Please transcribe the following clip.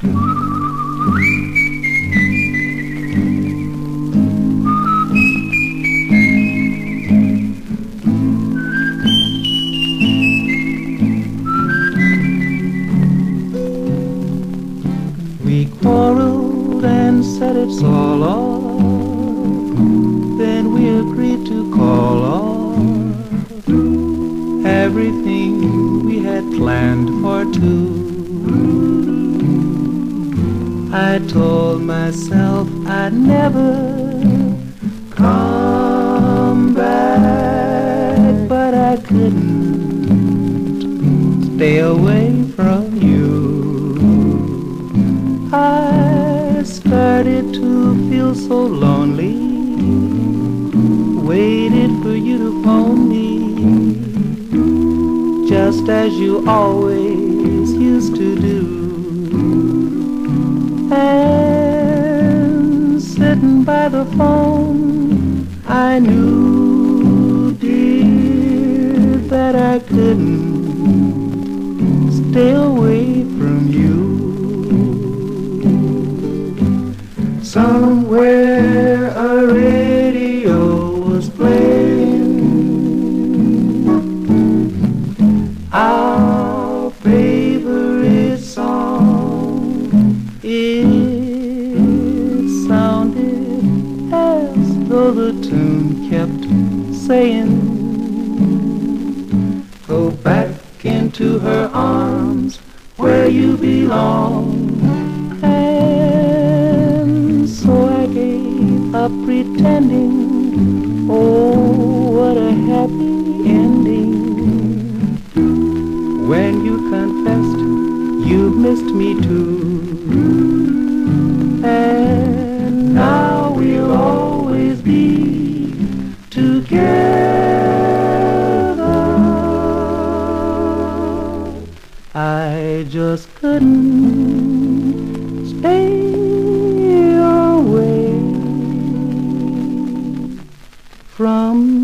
We quarreled and said it's all off. Then we agreed to call off everything we had planned for two. I told myself I'd never come back, but I couldn't stay away from you. I started to feel so lonely. Waited for you to phone me, just as you always used to do. And sitting by the phone, I knew, dear, that I couldn't stay away from you. Somewhere a radio was playing our It sounded as though the tune kept saying, Go back into her arms where you belong. And so I gave up pretending. Oh, what a happy you've missed me too. And now we'll always be together. I just couldn't stay. Away from